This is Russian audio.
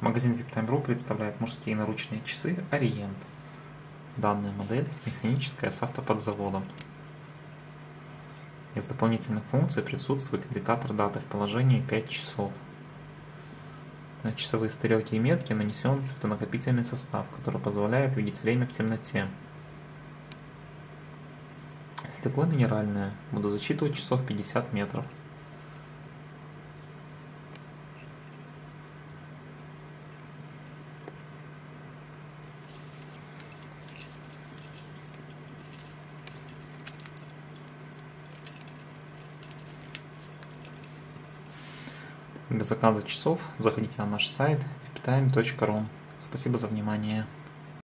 Магазин VIPTime.ru представляет мужские наручные часы Orient. Данная модель механическая с автоподзаводом. Из дополнительных функций присутствует индикатор даты в положении 5 часов. На часовые стрелки и метки нанесен цветонакопительный состав, который позволяет видеть время в темноте. Стекло минеральное. Буду зачитывать часов 50 метров. Для заказа часов заходите на наш сайт viptime.ru. Спасибо за внимание.